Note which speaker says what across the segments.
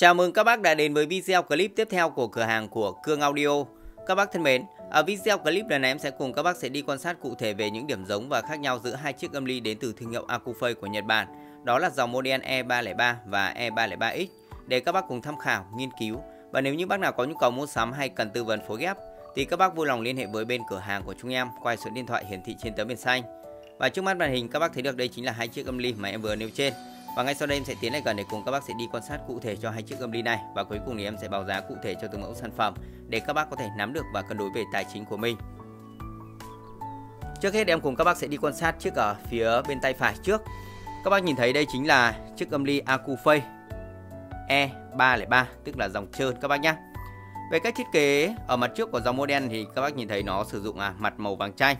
Speaker 1: Chào mừng các bác đã đến với video clip tiếp theo của cửa hàng của Cương Audio. Các bác thân mến, ở video clip lần này em sẽ cùng các bác sẽ đi quan sát cụ thể về những điểm giống và khác nhau giữa hai chiếc âm ly đến từ thương hiệu Akufei của Nhật Bản. Đó là dòng model E303 và E303X để các bác cùng tham khảo, nghiên cứu. Và nếu như bác nào có nhu cầu mua sắm hay cần tư vấn phối ghép thì các bác vui lòng liên hệ với bên cửa hàng của chúng em qua số điện thoại hiển thị trên tấm biển xanh. Và trước mắt màn hình các bác thấy được đây chính là hai chiếc âm ly mà em vừa nêu trên. Và ngay sau đây em sẽ tiến lại gần để cùng các bác sẽ đi quan sát cụ thể cho hai chiếc âm ly này và cuối cùng thì em sẽ báo giá cụ thể cho từng mẫu sản phẩm để các bác có thể nắm được và cân đối về tài chính của mình. Trước hết em cùng các bác sẽ đi quan sát chiếc ở phía bên tay phải trước. Các bác nhìn thấy đây chính là chiếc âm ly Acufei E303 tức là dòng trơn các bác nhé. Về cách thiết kế ở mặt trước của dòng model thì các bác nhìn thấy nó sử dụng à, mặt màu vàng chanh.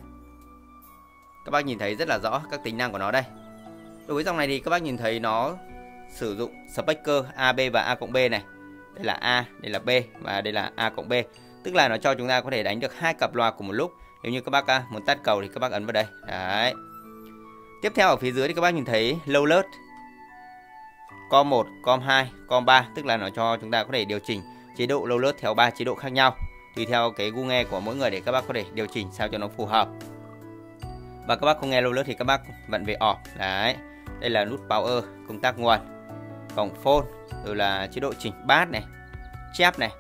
Speaker 1: Các bác nhìn thấy rất là rõ các tính năng của nó đây. Đối với dòng này thì các bác nhìn thấy nó sử dụng speaker AB và A cộng B này. Đây là A, đây là B và đây là A cộng B. Tức là nó cho chúng ta có thể đánh được hai cặp loa cùng một lúc. Nếu như các bác à, muốn tắt cầu thì các bác ấn vào đây. Đấy. Tiếp theo ở phía dưới thì các bác nhìn thấy low alert. Com 1, com 2, com 3 tức là nó cho chúng ta có thể điều chỉnh chế độ low alert theo ba chế độ khác nhau tùy theo cái gu nghe của mỗi người để các bác có thể điều chỉnh sao cho nó phù hợp. Và các bác không nghe low alert thì các bác vặn về off. Đấy. Đây là nút power công tắc nguồn, cổng phone, rồi là chế độ chỉnh bát này, chép này,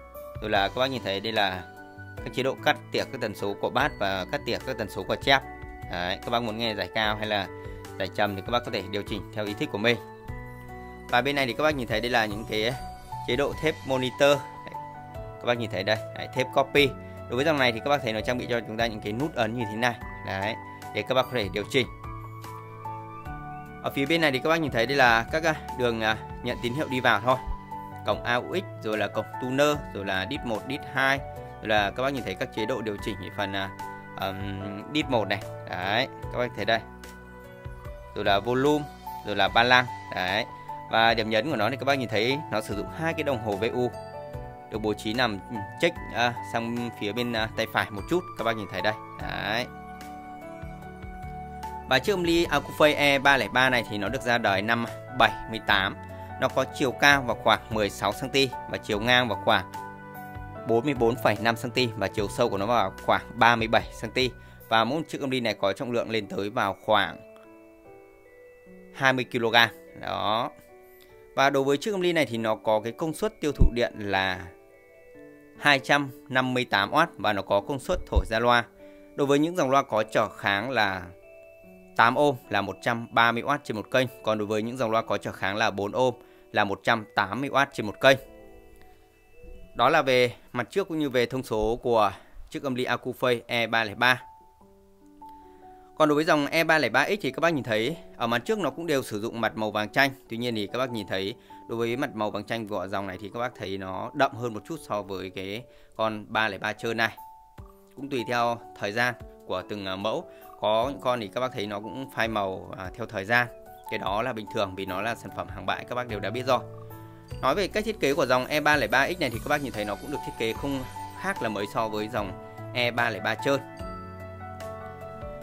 Speaker 1: rồi là các bác nhìn thấy đây là các chế độ cắt tỉa các tần số của bát và cắt tỉa các tần số của chép. Đấy, các bác muốn nghe giải cao hay là giải trầm thì các bác có thể điều chỉnh theo ý thích của mình. Và bên này thì các bác nhìn thấy đây là những cái chế độ thép monitor. Đấy, các bác nhìn thấy đây, đấy, thép copy. Đối với dòng này thì các bác thấy nó trang bị cho chúng ta những cái nút ấn như thế này. Đấy, để các bác có thể điều chỉnh ở phía bên này thì các bác nhìn thấy đây là các à, đường à, nhận tín hiệu đi vào thôi. Cổng AUX rồi là cổng tuner rồi là DIT 1 DIT 2 rồi là các bác nhìn thấy các chế độ điều chỉnh ở phần um, DIT 1 này. Đấy các bác thấy đây. Rồi là volume rồi là ba lăng. Đấy. Và điểm nhấn của nó thì các bác nhìn thấy nó sử dụng hai cái đồng hồ VU được bố trí nằm ừ, check uh, sang phía bên uh, tay phải một chút. Các bác nhìn thấy đây. Đấy và chiếc âm ly Akufei E303 này thì nó được ra đời năm 78. Nó có chiều cao vào khoảng 16 cm và chiều ngang vào khoảng 44,5 cm và chiều sâu của nó vào khoảng 37 cm. Và mỗi chiếc âm ly này có trọng lượng lên tới vào khoảng 20 kg. Đó. Và đối với chiếc âm ly này thì nó có cái công suất tiêu thụ điện là 258W và nó có công suất thổi ra loa. Đối với những dòng loa có trở kháng là 8 ohm là 130W trên một kênh, còn đối với những dòng loa có trở kháng là 4 ohm là 180W trên một kênh. Đó là về mặt trước cũng như về thông số của chiếc âm ly Akufei E303. Còn đối với dòng E303X thì các bác nhìn thấy ở mặt trước nó cũng đều sử dụng mặt màu vàng chanh. Tuy nhiên thì các bác nhìn thấy đối với mặt màu vàng chanh của dòng này thì các bác thấy nó đậm hơn một chút so với cái con 303 trơn này. Cũng tùy theo thời gian của từng à, mẫu. Có những con thì các bác thấy nó cũng phai màu à, theo thời gian. Cái đó là bình thường vì nó là sản phẩm hàng bãi các bác đều đã biết rồi. Nói về cách thiết kế của dòng E303X này thì các bác nhìn thấy nó cũng được thiết kế không khác là mới so với dòng E303 trơn.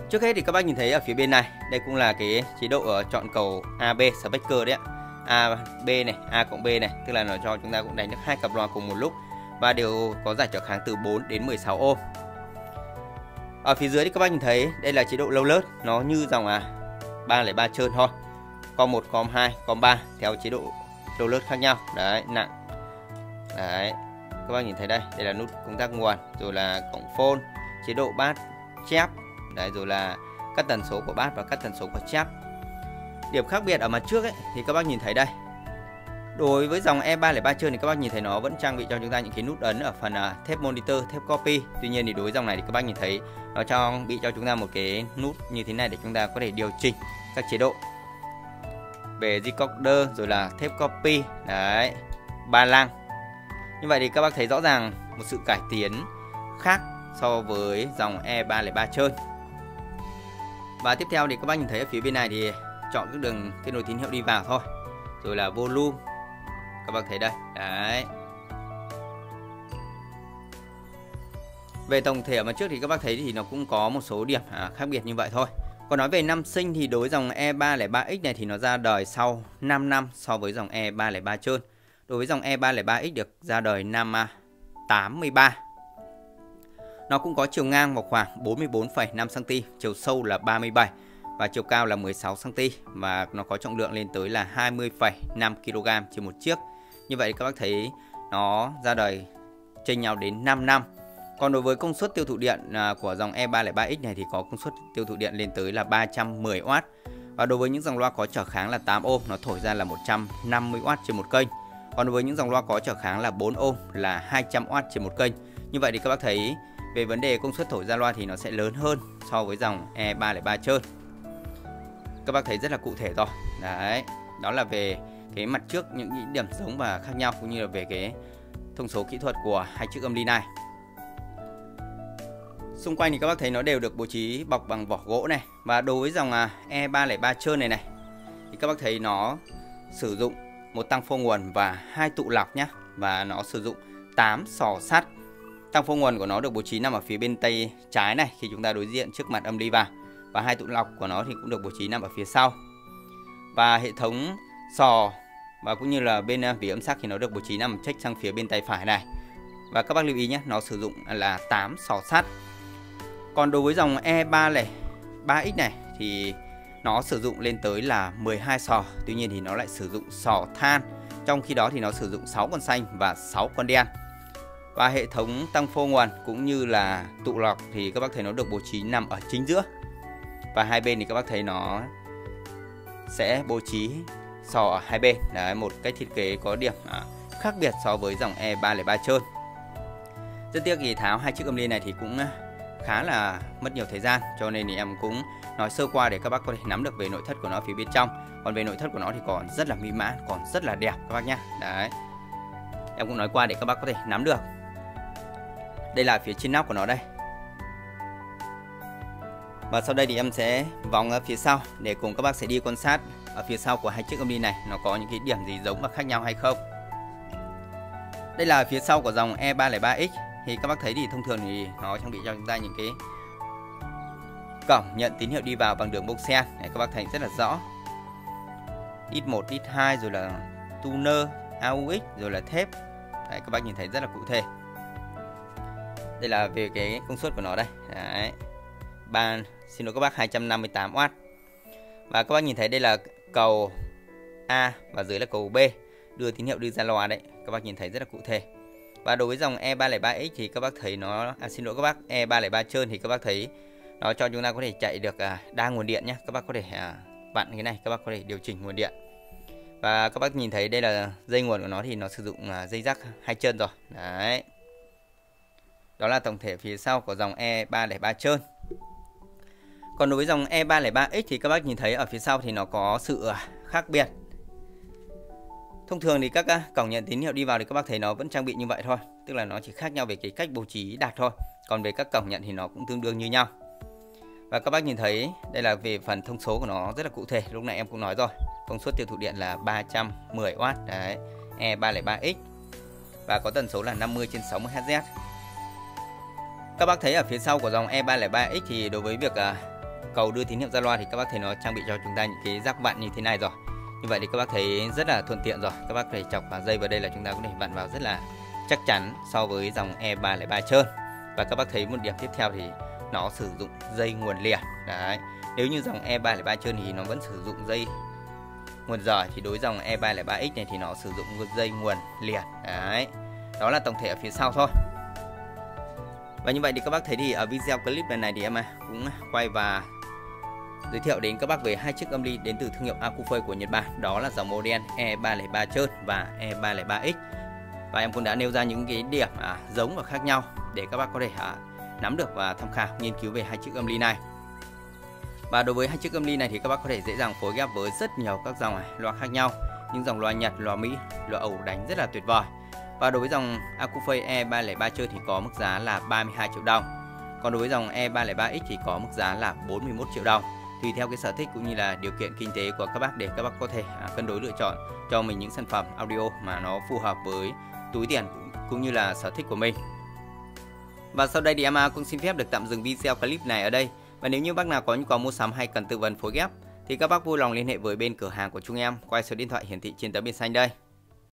Speaker 1: Trước hết thì các bác nhìn thấy ở phía bên này Đây cũng là cái chế độ ở chọn cầu AB speaker đấy ạ. A, B này, A cộng B này Tức là nó cho chúng ta cũng đánh được hai cặp loa cùng một lúc Và đều có giải trở kháng từ 4 đến 16 ohm ở phía dưới thì các bác nhìn thấy, đây là chế độ lâu lớt nó như dòng à 303 trơn thôi. Com 1 com 2 com 3 theo chế độ lâu lớt khác nhau. Đấy, nặng. Đấy, các bác nhìn thấy đây đây là nút công tắc nguồn, rồi là cổng phone, chế độ bát chép. Đấy, rồi là cắt tần số của bát và cắt tần số của chép. Điểm khác biệt ở mặt trước ấy, thì các bác nhìn thấy đây. Đối với dòng E303 trơn thì các bác nhìn thấy nó vẫn trang bị cho chúng ta những cái nút ấn ở phần uh, thép monitor, thép copy. Tuy nhiên thì đối với dòng này thì các bác nhìn thấy nó trang bị cho chúng ta một cái nút như thế này để chúng ta có thể điều chỉnh các chế độ. Về decoder rồi là thép copy đấy ba lăng. Như vậy thì các bác thấy rõ ràng một sự cải tiến khác so với dòng E303 trơn và tiếp theo thì các bác nhìn thấy ở phía bên này thì chọn các đường kết nối tín hiệu đi vào thôi. Rồi là volume các bác thấy đây đấy về tổng thể mà trước thì các bác thấy thì nó cũng có một số điểm à, khác biệt như vậy thôi còn nói về năm sinh thì đối dòng E303X này thì nó ra đời sau 5 năm so với dòng E303 trơn Đối với dòng E303X được ra đời năm à, 83. Nó cũng có chiều ngang vào khoảng 44,5 cm, chiều sâu là 37 và chiều cao là 16 cm và nó có trọng lượng lên tới là 20,5 kg trên một chiếc. Như vậy các bác thấy nó ra đời chênh nhau đến 5 năm. Còn đối với công suất tiêu thụ điện à, của dòng E303X này thì có công suất tiêu thụ điện lên tới là 310W. Và đối với những dòng loa có trở kháng là 8 ohm nó thổi ra là 150W trên một kênh. Còn đối với những dòng loa có trở kháng là 4 ohm là 200W trên một kênh. Như vậy thì các bác thấy về vấn đề công suất thổi ra loa thì nó sẽ lớn hơn so với dòng E303 trơn. Các bác thấy rất là cụ thể rồi. Đấy, đó là về cái mặt trước những điểm giống và khác nhau cũng như là về cái thông số kỹ thuật của hai chiếc âm ly này. Xung quanh thì các bác thấy nó đều được bố trí bọc bằng vỏ gỗ này và đối với dòng à, E303 trơn này này, thì các bác thấy nó sử dụng một tăng phô nguồn và hai tụ lọc nhá và nó sử dụng 8 sò sắt. Tăng phô nguồn của nó được bố trí nằm ở phía bên tay trái này, khi chúng ta đối diện trước mặt âm ly vào và hai tụ lọc của nó thì cũng được bố trí nằm ở phía sau. Và hệ thống sò và cũng như là bên à, vỉ âm sắc thì nó được bố trí nằm trách sang phía bên tay phải này. Và các bác lưu ý nhé, nó sử dụng là 8 sò sắt. Còn đối với dòng E303X này thì nó sử dụng lên tới là 12 sò, tuy nhiên thì nó lại sử dụng sò than. Trong khi đó thì nó sử dụng 6 con xanh và 6 con đen. Và hệ thống tăng phô nguồn cũng như là tụ lọc thì các bác thấy nó được bố trí nằm ở chính giữa. Và hai bên thì các bác thấy nó sẽ bố trí sò ở hai bên. Đấy, một cách thiết kế có điểm à, khác biệt so với dòng E303 trơn. Rất tiếc thì tháo hai chiếc âm ly này thì cũng à, khá là mất nhiều thời gian cho nên thì em cũng nói sơ qua để các bác có thể nắm được về nội thất của nó phía bên trong. Còn về nội thất của nó thì còn rất là mỹ mãn còn rất là đẹp các bác nhá. Đấy. Em cũng nói qua để các bác có thể nắm được. Đây là phía trên nóc của nó đây. Và sau đây thì em sẽ vòng ở phía sau để cùng các bác sẽ đi quan sát ở phía sau của hai chiếc Omni này nó có những cái điểm gì giống và khác nhau hay không. Đây là phía sau của dòng E303X thì các bác thấy thì thông thường thì nó trang bị cho chúng ta những cái cổng nhận tín hiệu đi vào bằng đường bông sen này các bác thấy rất là rõ. X1, X2 rồi là tuner, AUX rồi là thép. Đấy, các bác nhìn thấy rất là cụ thể. Đây là về cái công suất của nó đây. Đấy. Ba, xin lỗi các bác 258W và các bác nhìn thấy đây là cầu A và dưới là cầu B đưa tín hiệu đi ra loa đấy. Các bác nhìn thấy rất là cụ thể. Và đối với dòng E303X thì các bác thấy nó à, xin lỗi các bác E303 trơn thì các bác thấy nó cho chúng ta có thể chạy được à, đa nguồn điện nhé các bác có thể à, vặn cái này các bác có thể điều chỉnh nguồn điện. Và các bác nhìn thấy đây là dây nguồn của nó thì nó sử dụng à, dây rắc hai chân rồi. Đấy. Đó là tổng thể phía sau của dòng E303 trơn còn đối với dòng E303X thì các bác nhìn thấy ở phía sau thì nó có sự à, khác biệt. Thông thường thì các à, cổng nhận tín hiệu đi vào thì các bác thấy nó vẫn trang bị như vậy thôi Tức là nó chỉ khác nhau về cái cách bố trí đặt thôi Còn về các cổng nhận thì nó cũng tương đương như nhau. Và các bác nhìn thấy đây là về phần thông số của nó rất là cụ thể Lúc này em cũng nói rồi Công suất tiêu thụ điện là 310W Đấy E303X Và có tần số là 50 trên 60 Hz Các bác thấy ở phía sau của dòng E303X thì đối với việc uh, cầu đưa tín hiệu ra loa thì các bác thấy nó trang bị cho chúng ta những cái giác vặn như thế này rồi. Như vậy thì các bác thấy rất là thuận tiện rồi. Các bác có thể chọc vào dây vào đây là chúng ta có thể vặn vào rất là chắc chắn so với dòng E303 trơn. Và các bác thấy một điểm tiếp theo thì nó sử dụng dây nguồn liền đấy. Nếu như dòng E303 trơn thì nó vẫn sử dụng dây nguồn rời thì đối dòng E303X này thì nó sử dụng dây nguồn liền đấy. Đó là tổng thể ở phía sau thôi. Và như vậy thì các bác thấy thì ở video clip lần này thì em cũng quay và giới thiệu đến các bác về hai chiếc âm ly đến từ thương hiệu Akufei của Nhật Bản đó là dòng model E303 trơn và E303X và em cũng đã nêu ra những cái điểm à, giống và khác nhau để các bác có thể à, nắm được và tham khảo nghiên cứu về hai chiếc âm ly này. Và đối với hai chiếc âm ly này thì các bác có thể dễ dàng phối ghép với rất nhiều các dòng à, loa khác nhau. Những dòng loa Nhật, loa Mỹ, loa Âu đánh rất là tuyệt vời. Và đối với dòng Akufei E303 chơi thì có mức giá là 32 triệu đồng. Còn đối với dòng E303X thì có mức giá là 41 triệu đồng tùy theo cái sở thích cũng như là điều kiện kinh tế của các bác để các bác có thể à, cân đối lựa chọn cho mình những sản phẩm audio mà nó phù hợp với túi tiền cũng như là sở thích của mình. Và sau đây thì em cũng xin phép được tạm dừng video clip này ở đây. Và nếu như bác nào có nhu cầu mua sắm hay cần tư vấn phối ghép thì các bác vui lòng liên hệ với bên cửa hàng của chúng em qua số điện thoại hiển thị trên tấm biển xanh đây.